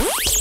Bye.